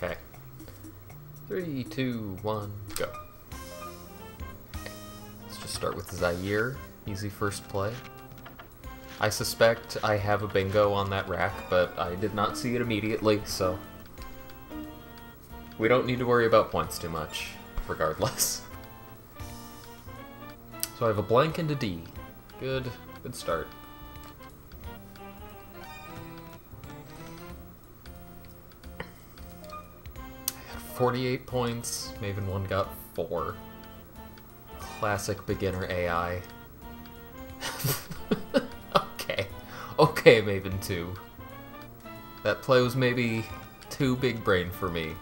Okay. Three, two, one, go. Let's just start with Zaire. Easy first play. I suspect I have a bingo on that rack, but I did not see it immediately, so... We don't need to worry about points too much, regardless. So I have a blank into D. Good, good start. 48 points. Maven 1 got 4. Classic beginner AI. okay. Okay, Maven 2. That play was maybe too big brain for me.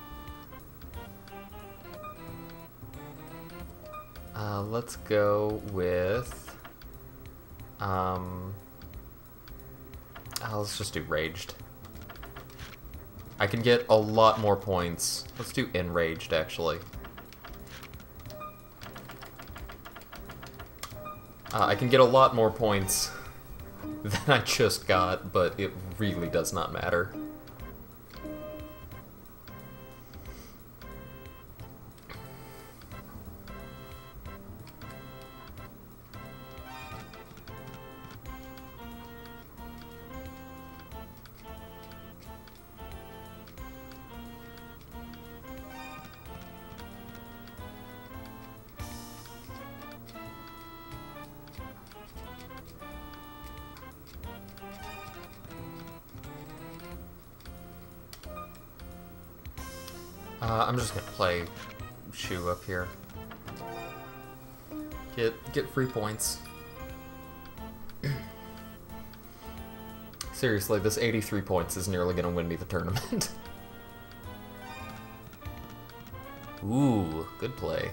Uh, let's go with... Um... Oh, let's just do Raged. I can get a lot more points. Let's do Enraged, actually. Uh, I can get a lot more points than I just got, but it really does not matter. Just gonna play Shu up here. Get get free points. Seriously, this 83 points is nearly gonna win me the tournament. Ooh, good play.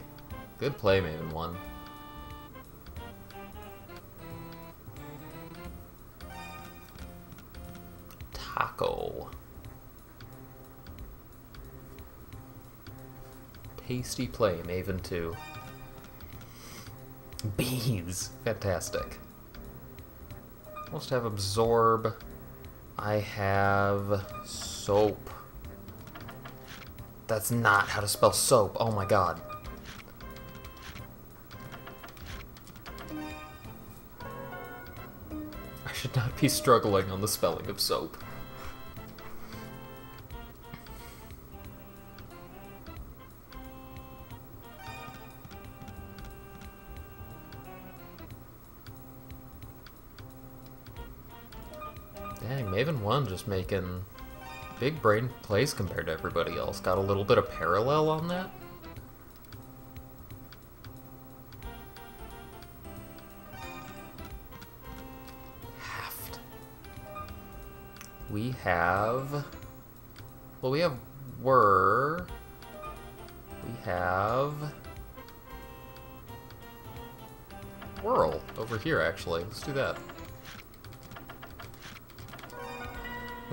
Good play, Maven 1. Tasty play, Maven 2. Bees! Fantastic. Must have Absorb. I have Soap. That's not how to spell soap. Oh my god. I should not be struggling on the spelling of soap. 1 just making big brain plays compared to everybody else. Got a little bit of parallel on that. Haft. We have... Well, we have Were. We have... Whirl over here, actually. Let's do that.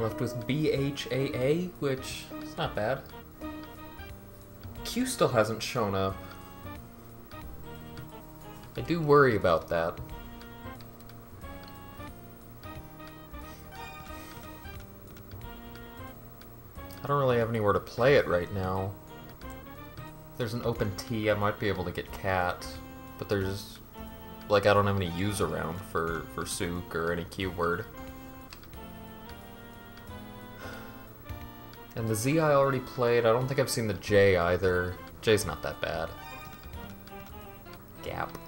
Left with BHAA, which is not bad. Q still hasn't shown up. I do worry about that. I don't really have anywhere to play it right now. If there's an open T, I might be able to get Cat, but there's... Like, I don't have any use around for, for Sook or any keyword. And the Z I already played. I don't think I've seen the J either. J's not that bad. Gap.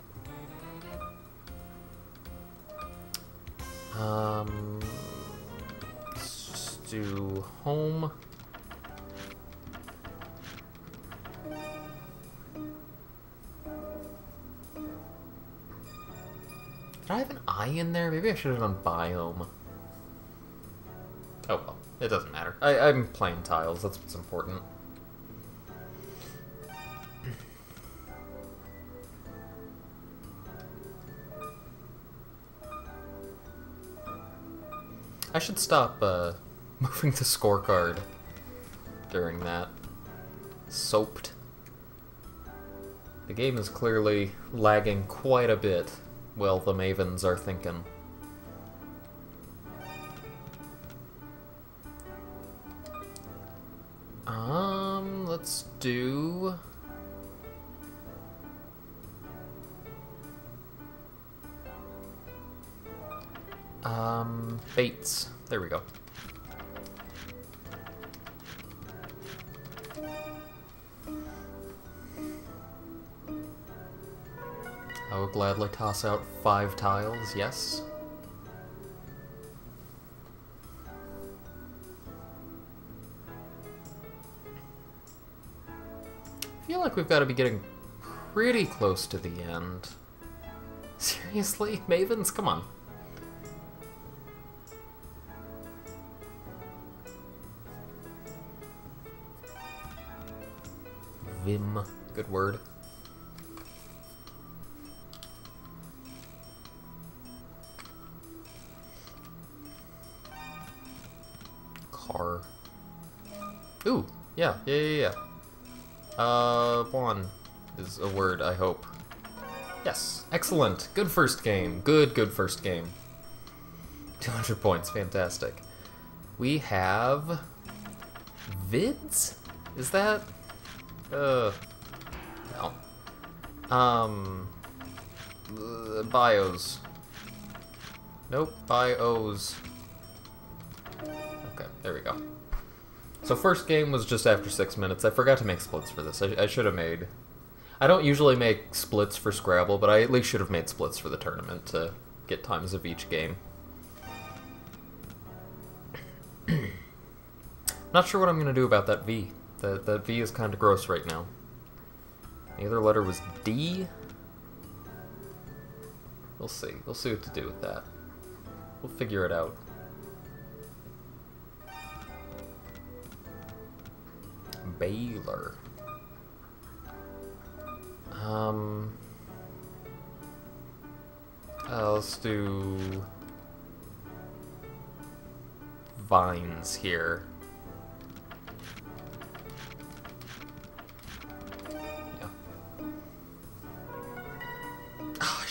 Um, let's do home. Did I have an I in there? Maybe I should have done biome. It doesn't matter. I, I'm playing tiles, that's what's important. I should stop uh, moving the scorecard during that. Soaped. The game is clearly lagging quite a bit while the Mavens are thinking. Bates. There we go. I would gladly toss out five tiles, yes. I feel like we've got to be getting pretty close to the end. Seriously? Mavens? Come on. Good word. Car. Ooh, yeah, yeah, yeah, yeah. Uh, one is a word, I hope. Yes, excellent. Good first game. Good, good first game. 200 points, fantastic. We have... Vids? Is that... Uh... No. Um... uh, bios. Nope, bios. Okay, there we go. So first game was just after six minutes. I forgot to make splits for this. I, I should have made... I don't usually make splits for Scrabble, but I at least should have made splits for the tournament to get times of each game. Not sure what I'm going to do about that V. That, that V is kind of gross right now. The other letter was D? We'll see. We'll see what to do with that. We'll figure it out. Baylor. Um. Uh, let's do vines here.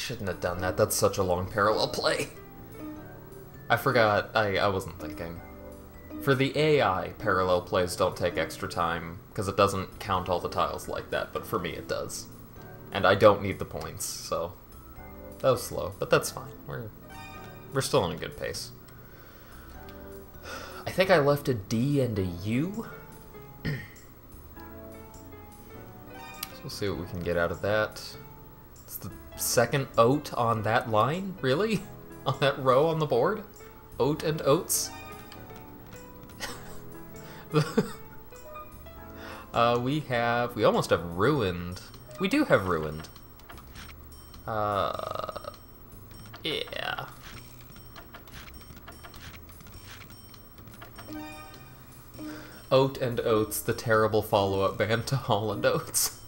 Shouldn't have done that. That's such a long parallel play. I forgot. I, I wasn't thinking. For the AI, parallel plays don't take extra time, because it doesn't count all the tiles like that, but for me it does. And I don't need the points, so... That was slow, but that's fine. We're, we're still on a good pace. I think I left a D and a U. so we'll see what we can get out of that. Second oat on that line? Really? on that row on the board? Oat and oats? uh, we have... We almost have ruined. We do have ruined. Uh... Yeah. Oat and Oats, the terrible follow-up band to Hall and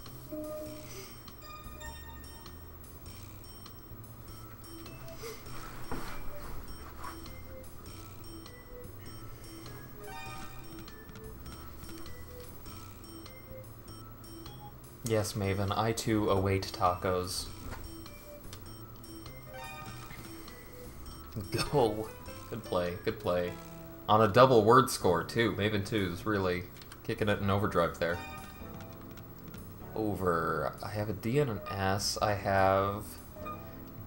Maven, I too await tacos. Go! Good play, good play. On a double word score, too. Maven 2 is really kicking it in overdrive there. Over. I have a D and an S. I have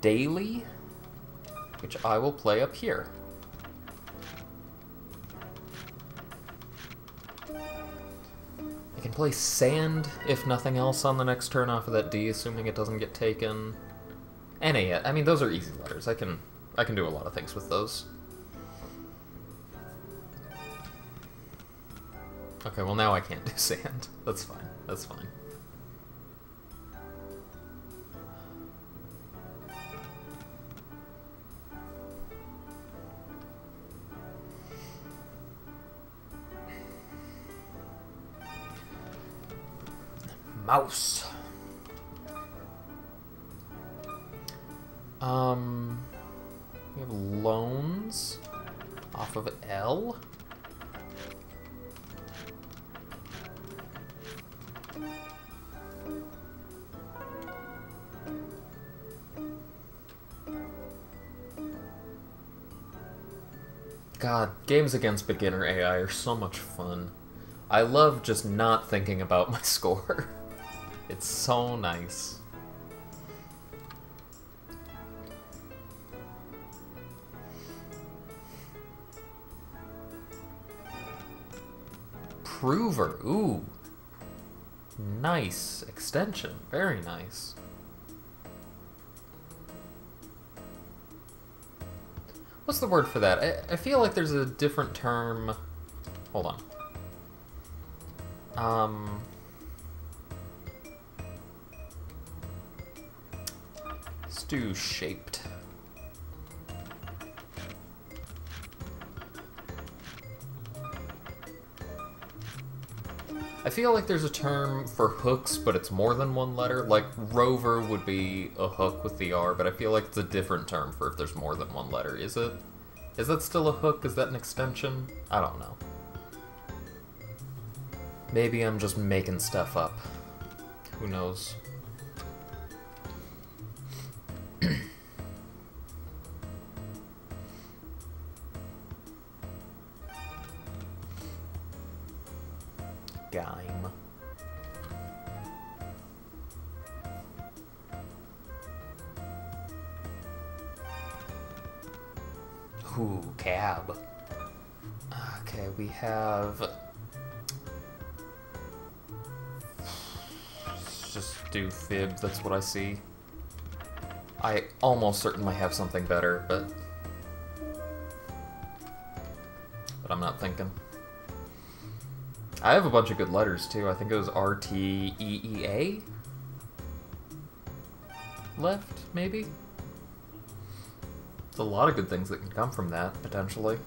daily, which I will play up here. Can play sand, if nothing else, on the next turn off of that D, assuming it doesn't get taken. Any, I mean, those are easy letters. I can, I can do a lot of things with those. Okay, well now I can't do sand. That's fine. That's fine. Mouse. Um, we have loans off of L. God, games against beginner AI are so much fun. I love just not thinking about my score. It's so nice. Prover, ooh. Nice extension, very nice. What's the word for that? I, I feel like there's a different term. Hold on. Um. Stew shaped. I feel like there's a term for hooks, but it's more than one letter. Like rover would be a hook with the R, but I feel like it's a different term for if there's more than one letter. Is it? Is that still a hook? Is that an extension? I don't know. Maybe I'm just making stuff up. Who knows? Ooh, cab. Okay, we have... Let's just do fib, that's what I see. I almost certainly have something better, but... But I'm not thinking. I have a bunch of good letters, too. I think it was R-T-E-E-A? Left, maybe? There's a lot of good things that can come from that, potentially.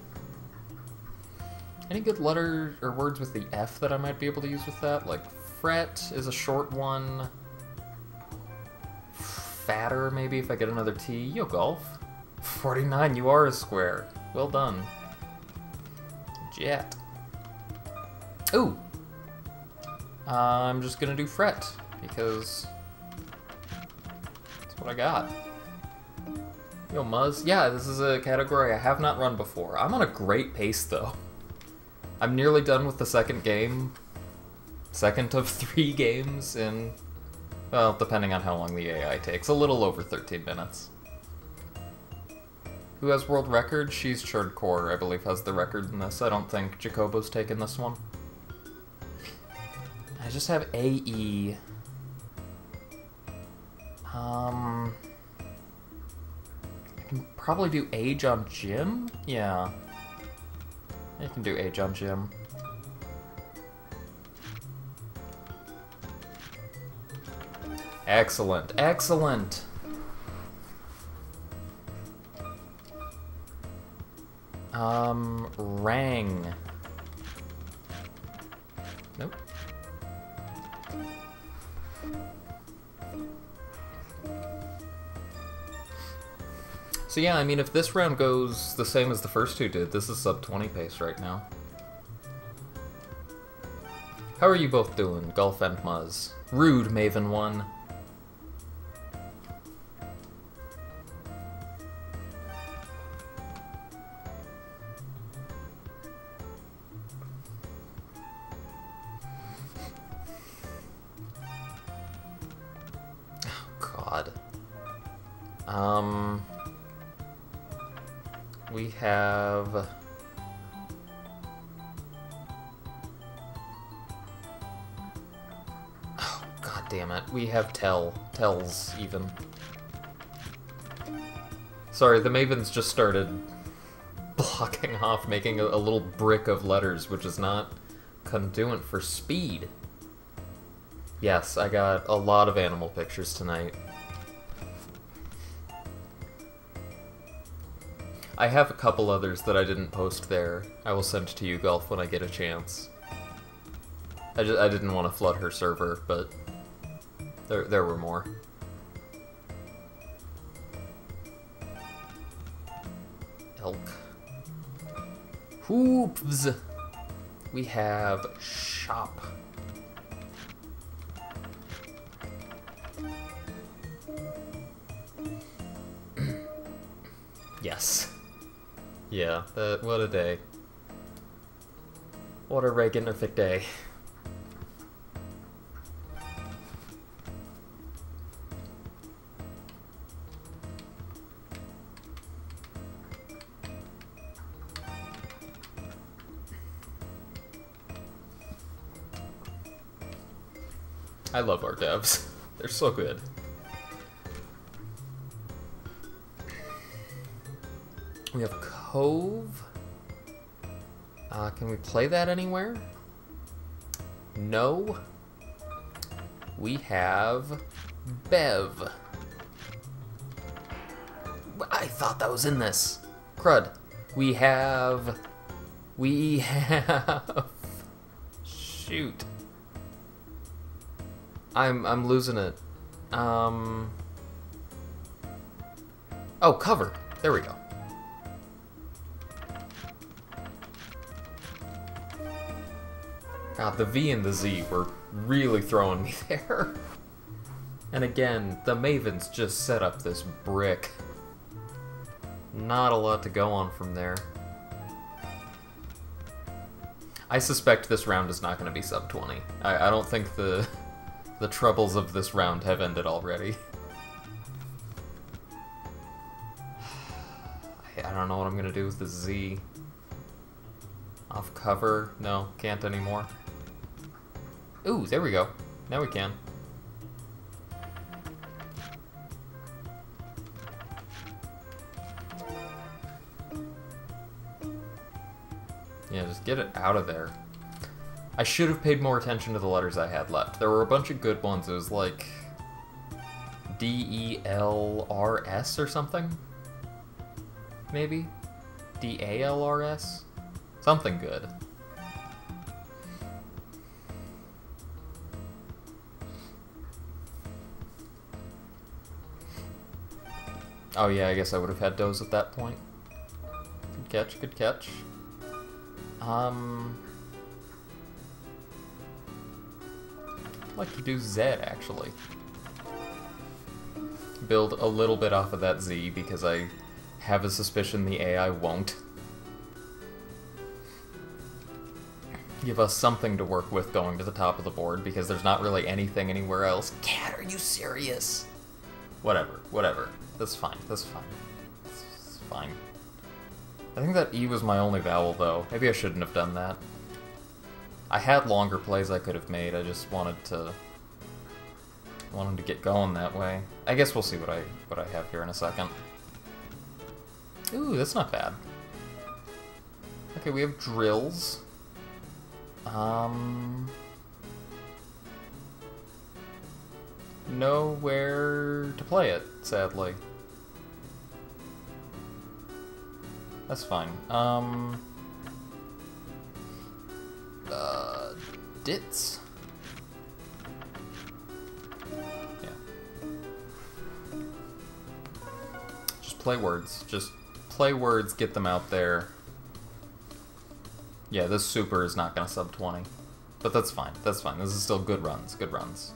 Any good letter or words with the F that I might be able to use with that? Like fret is a short one. Fatter, maybe, if I get another T. Yo, golf. 49, you are a square. Well done. Jet. Ooh! I'm just gonna do fret, because that's what I got. Yo, Muzz. Yeah, this is a category I have not run before. I'm on a great pace, though. I'm nearly done with the second game. Second of three games in, well, depending on how long the AI takes, a little over 13 minutes. Who has world record? She's Churdcore, I believe, has the record in this. I don't think Jacobo's taken this one. I just have AE. Um... Can probably do age on Jim? Yeah. I can do age on Jim. Excellent, excellent! Um, Rang. So yeah, I mean, if this round goes the same as the first two did, this is sub 20 pace right now. How are you both doing, Golf and Muzz? Rude, Maven 1. We have tell. Tells, even. Sorry, the Mavens just started blocking off, making a, a little brick of letters, which is not conduent for speed. Yes, I got a lot of animal pictures tonight. I have a couple others that I didn't post there. I will send to you, Golf, when I get a chance. I, just, I didn't want to flood her server, but there, there were more. Elk. Hoops! We have shop. yes. Yeah, what a day. What a Reaganific day. I love our devs. They're so good. We have Cove. Uh, can we play that anywhere? No. We have Bev. I thought that was in this. Crud. We have... We have... Shoot. I'm I'm losing it. Um. Oh, cover. There we go. God, the V and the Z were really throwing me there. And again, the Mavens just set up this brick. Not a lot to go on from there. I suspect this round is not going to be sub 20. I, I don't think the the troubles of this round have ended already. I don't know what I'm gonna do with the Z. Off cover? No, can't anymore. Ooh, there we go. Now we can. Yeah, just get it out of there. I should have paid more attention to the letters I had left. There were a bunch of good ones. It was like D-E-L-R-S or something? Maybe? D-A-L-R-S? Something good. Oh yeah, I guess I would have had those at that point. Good catch, good catch. Um... like to do Z, actually. Build a little bit off of that Z, because I have a suspicion the AI won't. Give us something to work with going to the top of the board, because there's not really anything anywhere else. Cat, are you serious? Whatever, whatever. That's fine, that's fine. It's fine. I think that E was my only vowel, though. Maybe I shouldn't have done that. I had longer plays I could have made, I just wanted to wanted to get going that way. I guess we'll see what I what I have here in a second. Ooh, that's not bad. Okay, we have drills. Um nowhere to play it, sadly. That's fine. Um Yeah. Just play words. Just play words, get them out there. Yeah, this super is not going to sub 20. But that's fine. That's fine. This is still good runs. Good runs.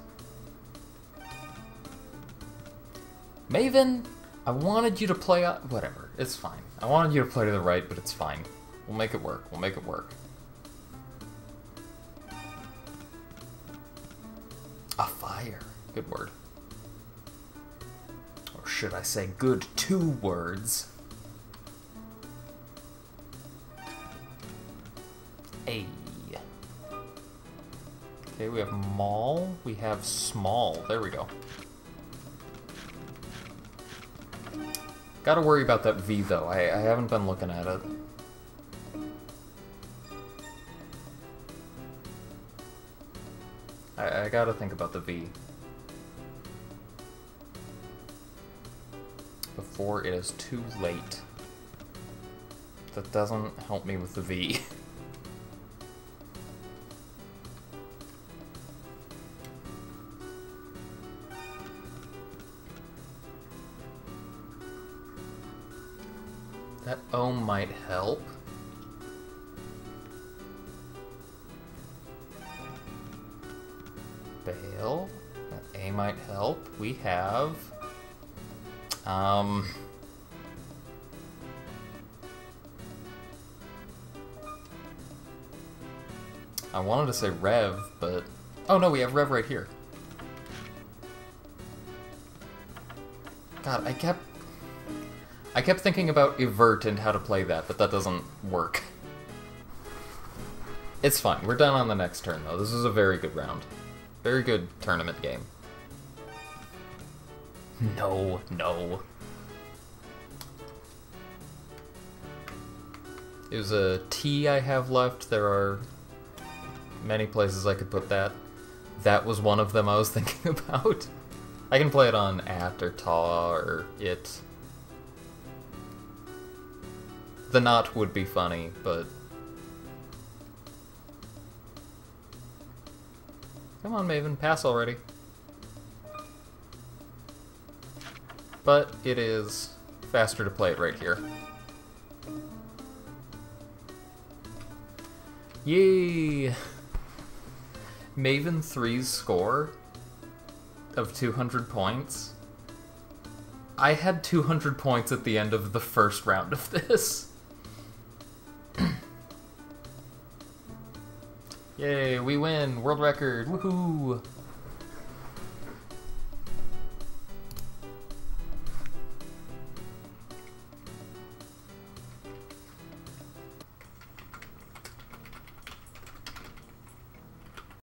Maven, I wanted you to play... Uh, whatever. It's fine. I wanted you to play to the right, but it's fine. We'll make it work. We'll make it work. Good word. Or should I say good two words? A. Okay, we have mall. We have small. There we go. Gotta worry about that V, though. I, I haven't been looking at it. I, I gotta think about the V. Before it is too late. That doesn't help me with the V. that O might help. fail. A might help. We have... Um... I wanted to say Rev, but... Oh no, we have Rev right here. God, I kept... I kept thinking about Evert and how to play that, but that doesn't work. It's fine. We're done on the next turn, though. This is a very good round. Very good tournament game. No, no. It was a T I have left. There are many places I could put that. That was one of them I was thinking about. I can play it on at or ta or it. The knot would be funny, but... Come on, Maven, pass already. But it is faster to play it right here. Yay! Maven 3's score of 200 points. I had 200 points at the end of the first round of this. Yay, we win! World record! Woohoo!